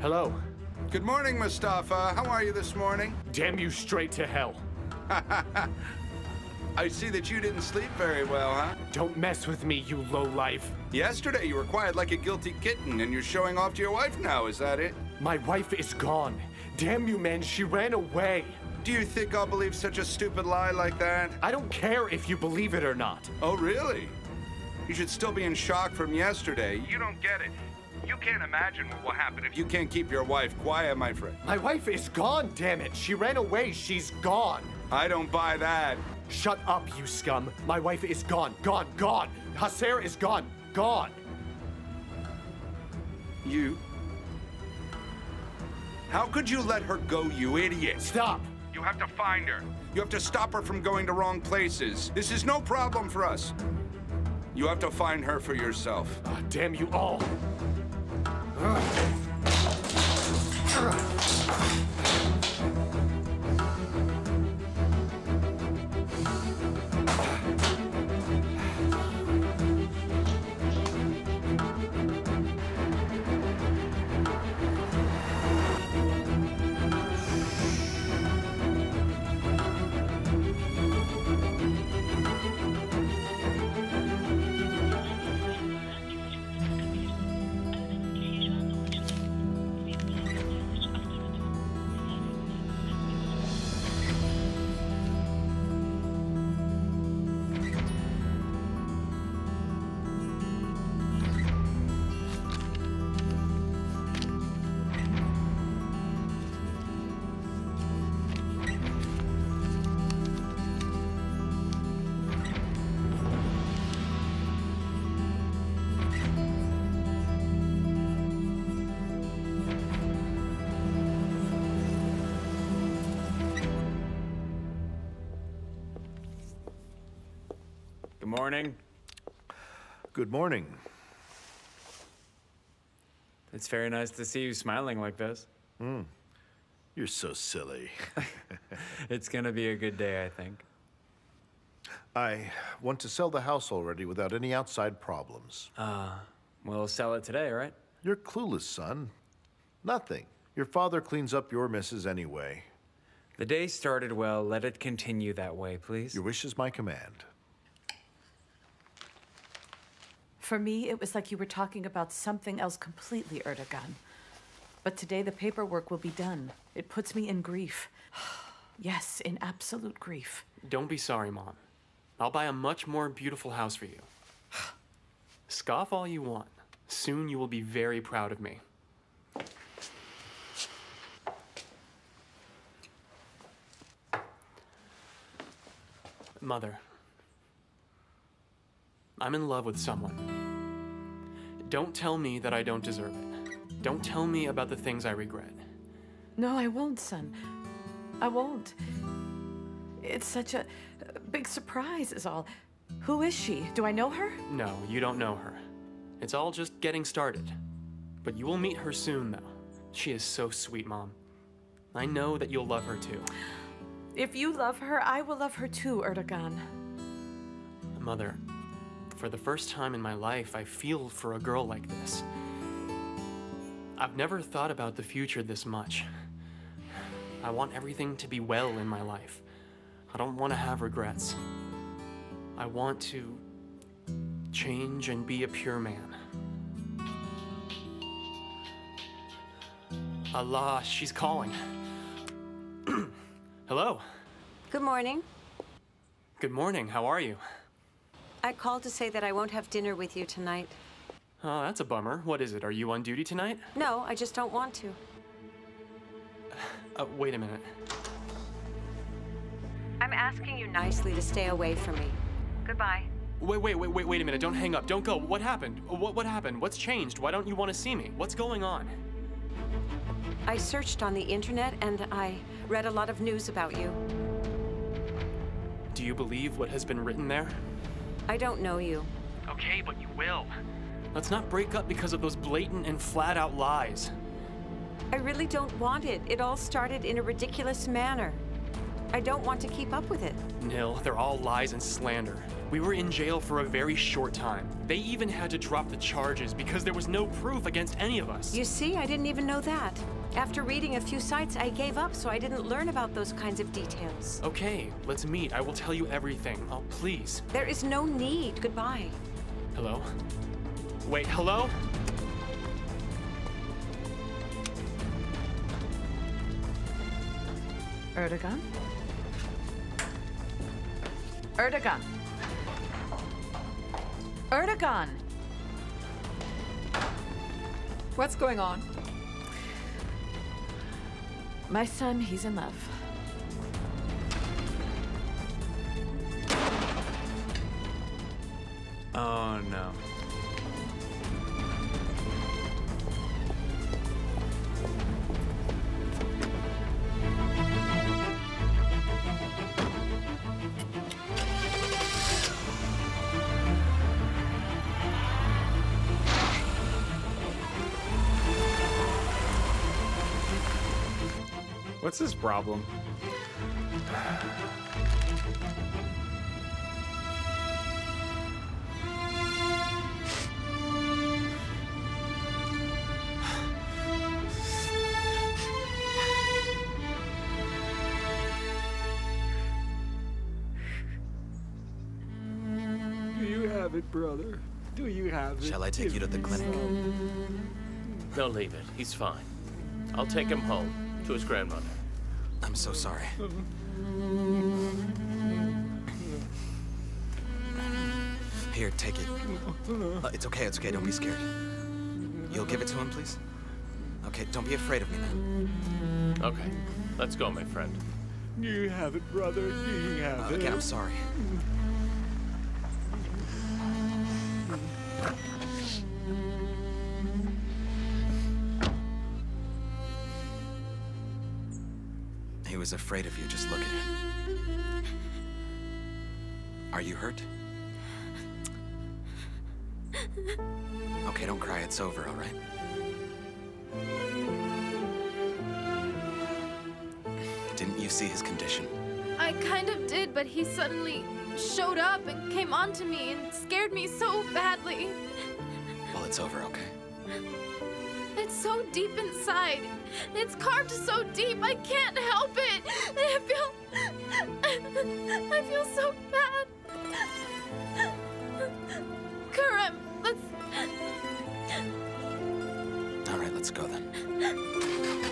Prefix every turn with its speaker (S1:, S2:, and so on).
S1: Hello.
S2: Good morning, Mustafa. How are you this morning?
S1: Damn you straight to hell.
S2: I see that you didn't sleep very well, huh?
S1: Don't mess with me, you lowlife.
S2: Yesterday you were quiet like a guilty kitten, and you're showing off to your wife now, is that it?
S1: My wife is gone. Damn you, man, she ran away.
S2: Do you think I'll believe such a stupid lie like that?
S1: I don't care if you believe it or not.
S2: Oh, really? You should still be in shock from yesterday. You don't get it. You can't imagine what will happen if you can't keep your wife quiet, my friend.
S1: My wife is gone, damn it. She ran away. She's gone.
S2: I don't buy that.
S1: Shut up, you scum. My wife is gone, gone, gone. Hacer is gone, gone.
S2: You. How could you let her go, you idiot?
S1: Stop.
S2: You have to find her. You have to stop her from going to wrong places. This is no problem for us. You have to find her for yourself.
S1: Ah, damn you all. Ugh.
S3: Good morning.
S4: Good morning.
S3: It's very nice to see you smiling like this.
S4: You're so silly.
S3: It's gonna be a good day, I think.
S4: I want to sell the house already without any outside problems.
S3: Ah, We'll sell it today, right?
S4: You're clueless, son. Nothing. Your father cleans up your messes anyway.
S3: The day started well. Let it continue that way, please.
S4: Your wish is my command.
S5: For me, it was like you were talking about something else completely, Erdogan. But today the paperwork will be done. It puts me in grief. yes, in absolute grief.
S6: Don't be sorry, Mom. I'll buy a much more beautiful house for you. Scoff all you want. Soon you will be very proud of me. Mother, I'm in love with someone. Don't tell me that I don't deserve it. Don't tell me about the things I regret.
S5: No, I won't, son. I won't. It's such a big surprise, is all. Who is she? Do I know her?
S6: No, you don't know her. It's all just getting started. But you will meet her soon, though. She is so sweet, Mom. I know that you'll love her too.
S5: If you love her, I will love her too, Erdogan.
S6: Mother, for the first time in my life, I feel for a girl like this. I've never thought about the future this much. I want everything to be well in my life. I don't want to have regrets. I want to change and be a pure man. Allah, she's calling. Hello.
S7: Good morning.
S6: Good morning. How are you?
S7: I called to say that I won't have dinner with you tonight.
S6: Oh, that's a bummer. What is it? Are you on duty tonight?
S7: No, I just don't want to.
S6: Uh, wait a minute.
S7: I'm asking you nicely to stay away from me. Goodbye.
S6: Wait, wait, wait, wait, wait a minute. Don't hang up. Don't go. What happened? What, what happened? What's changed? Why don't you want to see me? What's going on?
S7: I searched on the internet and I read a lot of news about you.
S6: Do you believe what has been written there?
S7: I don't know you.
S6: Okay, but you will. Let's not break up because of those blatant and flat out lies.
S7: I really don't want it. It all started in a ridiculous manner. I don't want to keep up with it.
S6: Nil, they're all lies and slander. We were in jail for a very short time. They even had to drop the charges because there was no proof against any of us.
S7: You see, I didn't even know that. After reading a few sites, I gave up, so I didn't learn about those kinds of details.
S6: Okay, let's meet. I will tell you everything. Oh, please.
S7: There is no need. Goodbye.
S6: Hello? Wait, hello?
S5: Erdogan? Erdogan! Erdogan!
S8: What's going on?
S5: My son, he's in love.
S3: Oh no. What's his problem?
S9: Do you have it, brother? Do you have it?
S10: Shall I take you to the clinic?
S11: Don't leave it. He's fine. I'll take him home to his grandmother.
S10: I'm so sorry. Here, take it. Uh, it's okay, it's okay, don't be scared. You'll give it to him, please? Okay, don't be afraid of me now.
S11: Okay, let's go, my friend.
S9: You have it, brother? You have
S10: Uh,
S9: it?
S10: again, I'm sorry. Was afraid of you, just look at him. Are you hurt? Okay, don't cry, it's over, all right? Didn't you see his condition?
S12: I kind of did, but he suddenly showed up and came on to me and scared me so badly.
S10: Well, it's over, okay?
S12: So deep inside. It's carved so deep, I can't help it. I feel. I feel so bad. Kerim, let's.
S10: All right, let's go then.